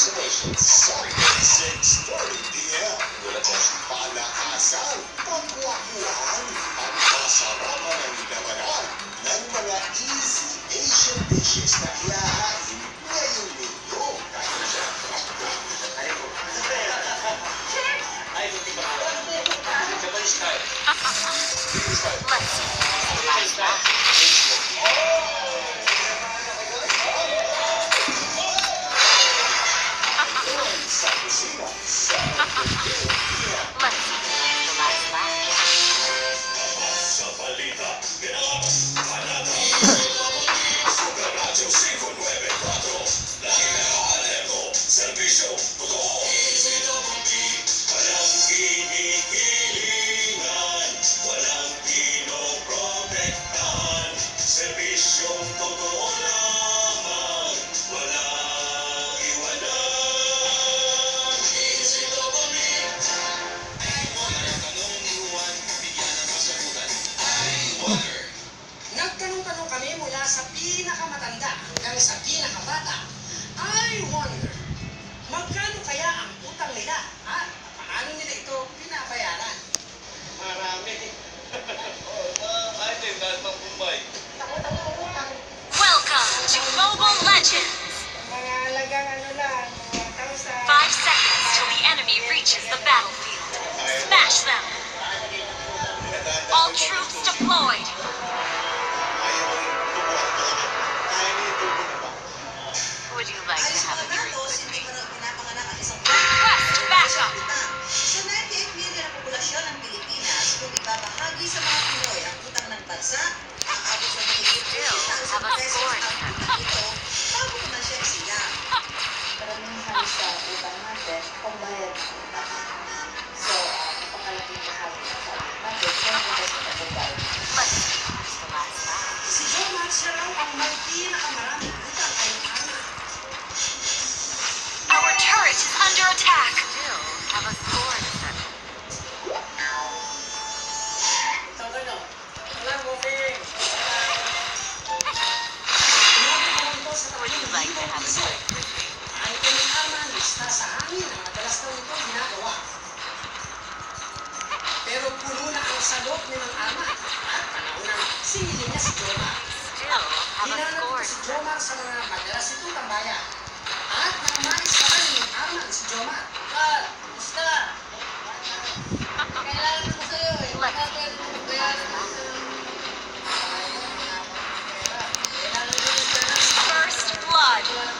impersonations. Saturday, 6.30 p.m. Po palakasan, pagwakuhan, at kasarapan ng labanan ng mga easy Asian dishes na iahain ngayong linggo. Kaya siya. Ay, buti ka pala. Japanese style. Japanese style. Japanese style. Pinakamatanda hanggang sa pinakabata. I wonder, magkano kaya ang utang nila at paano nila ito pinabayaran? Marami. Ay, din, dahil pang Mumbai. Welcome to Mobile Legends. Mga alagang ano lang, mga tausa. Five seconds till the enemy reaches the battlefield. Smash them. All troops deployed. Would you like to have a drink with me? Request backup. Sa 98 million na populasyon ng Pilipinas, kung ibabahagi sa mga Pinoy ang utang ng bansa, aabot sa mahigit Still 50,000 have a pesos ang utang ito bago naman siya sila. Sa utang natin, pambayad ng utang. So, uh, napakalaking ng utang natin. Last laugh. Si Joe Max siya raw ang may pinakamaraming under attack. Still have a score to settle. Would you like to have a drink with me? Ang pinakaman, lista sa ang madalas daw ito ginagawa. Pero puno na ang sagot ni ng ama at panahon niya si Jomar. Still have a score si sa mga madalas ito tambayan. At nang mais First blood.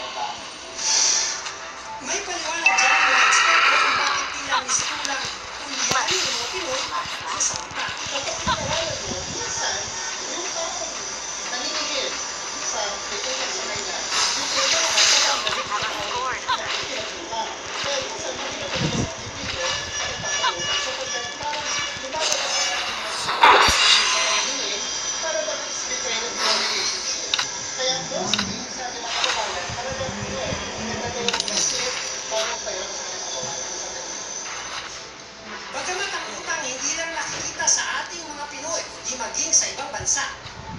himaging sa ibang bansa.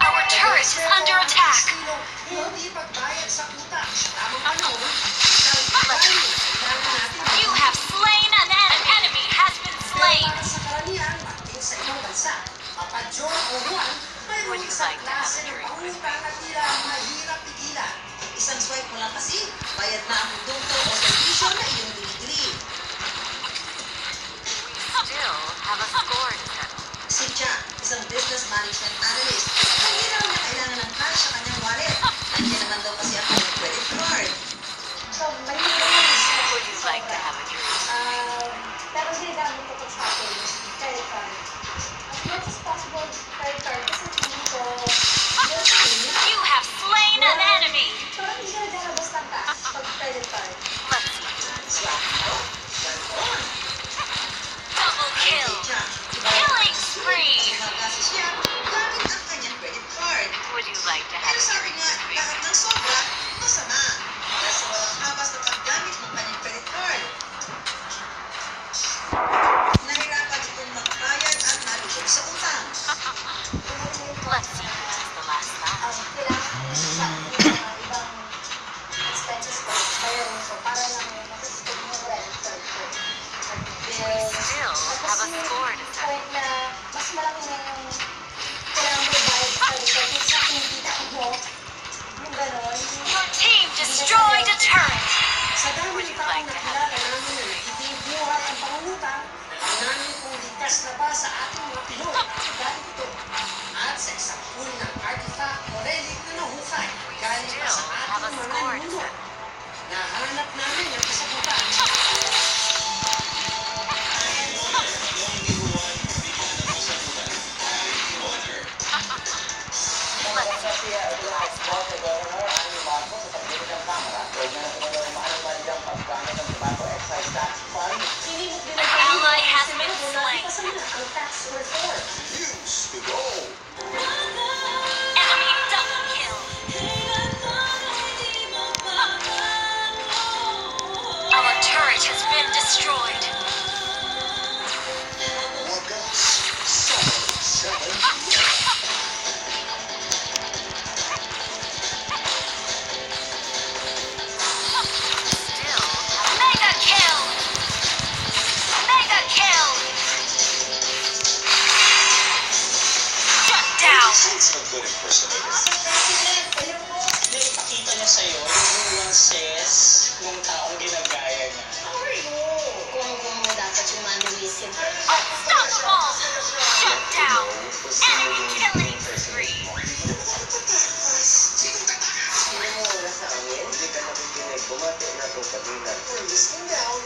Our turret is under attack. Hindi pagbayad sa utak. Tamang ano? You have slain an enemy. Has been slain. Para sa karamihan, maging sa ibang bansa. Mapadyo o huwan, mayroon isang klase ng pangutang na. Isang swipe mo kasi, bayad na ang produkto o servisyo na iyong binigri. Still have a score to settle. Si isang business management analyst. Hindi na niya kailangan ng cash sa kanyang wallet. Nandiyan naman daw kasi ako ng credit card. So, mahirap na gusto ah, ko yung like to have a dream. Uh, pero sinagamit ko pag sa akin, credit card. would you like to have? Itibuhat ang pangungutang ang namin kong ligtas na ba sa ating mga pilot galing ito at sa isang uri ng artifact o relic na nahukay galing pa sa ating mga nuno. Nahanap namin ang kasagutan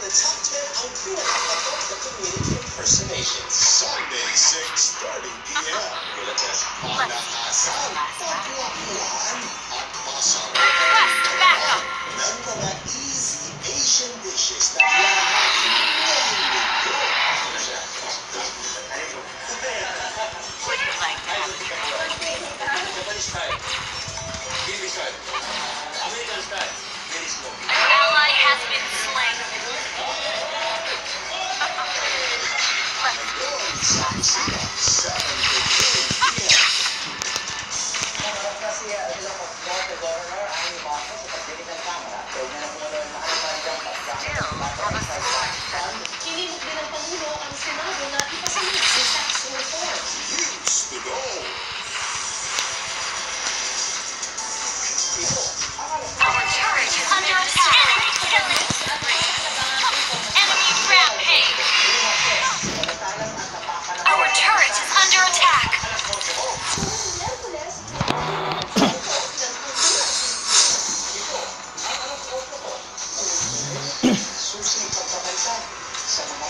the top 10 out crew and impersonations. Sunday, 6.30 p.m.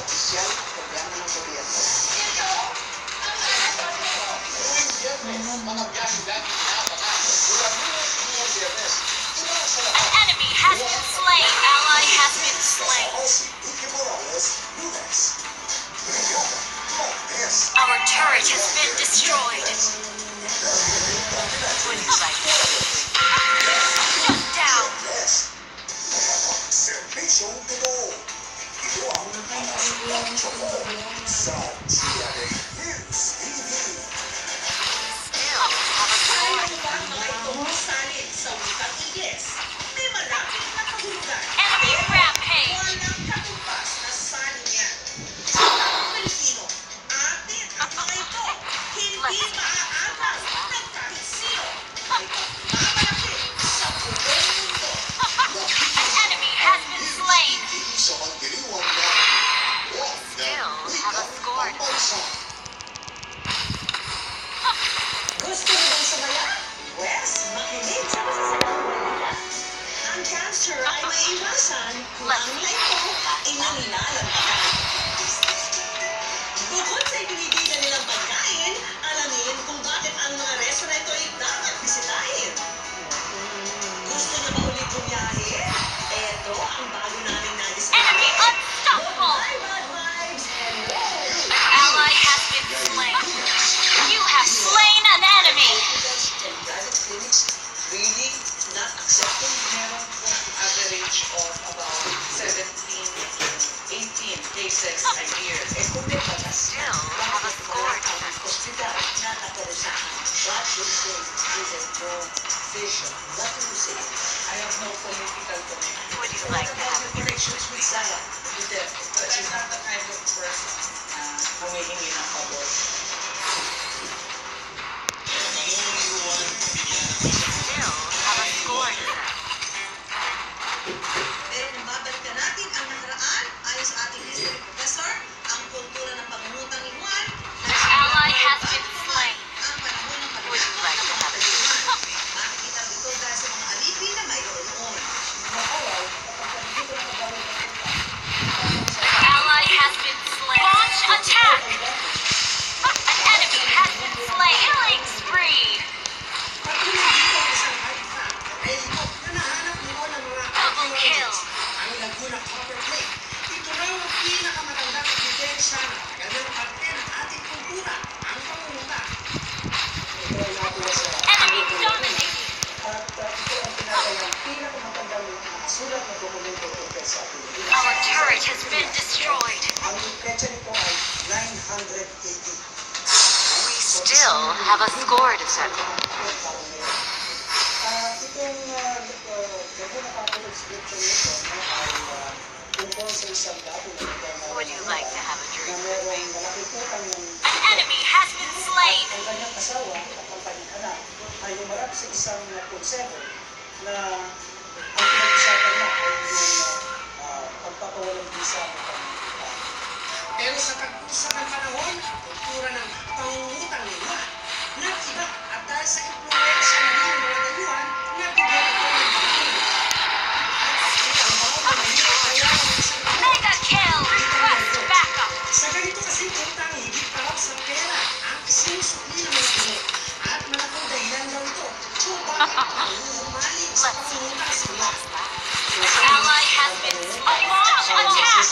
oficial los An enemy has been slain. Ally has been slain. Our turret has been destroyed. Would you like Shut. Scientific news. like to have a with But the kind of person. Uh, I'm making it a public. Enemy dominating. Our turret has been destroyed. We still have a score to settle. Would you like to have a drink with me? explain. Ang kanyang asawa at ang kanyang anak ay humarap sa isang uh, konsebo na ang pinag-usapan na ay yung uh, ah, pagpapawalang visa ng pamilya. Pero sa tag-usap ng panahon, kultura ng pangungutang nila, nag-iba at dahil sa impluensya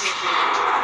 Thank you.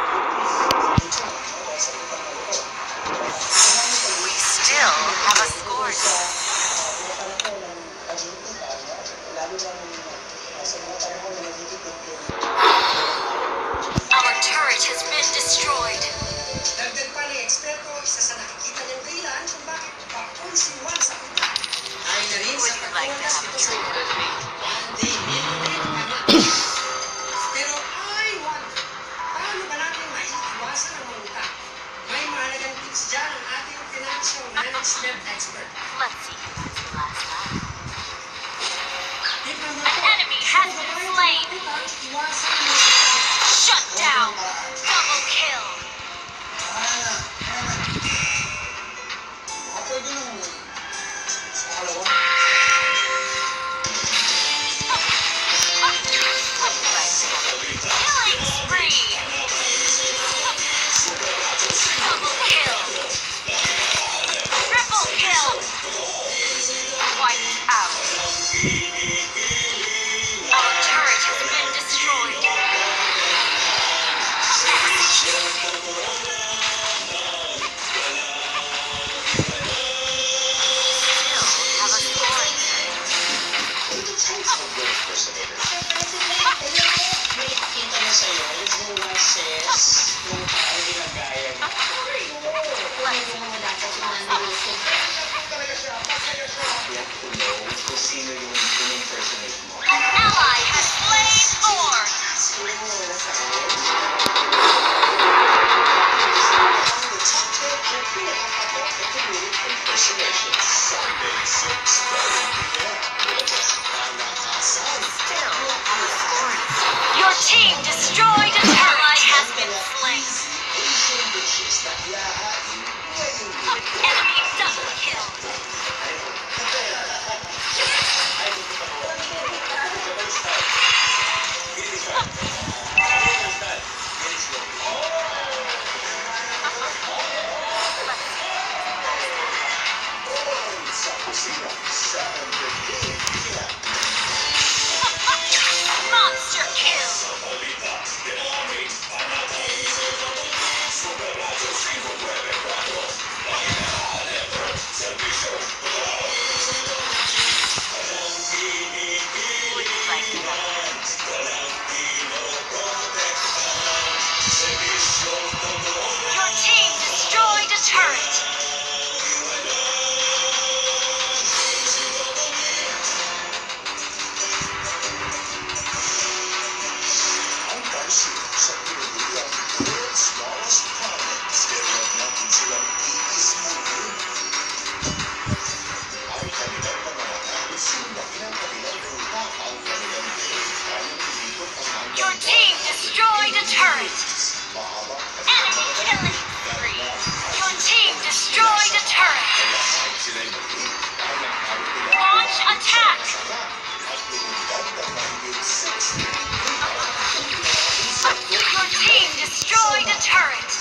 turret.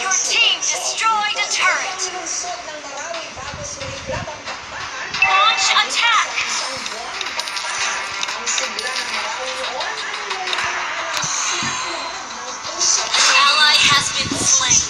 Your team destroyed a turret. Launch attack. An ally has been slain.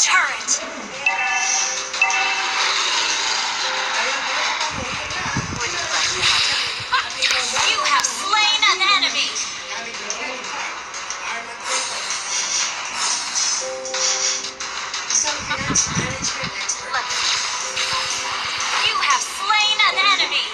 turret. You have slain an enemy. You have slain an enemy.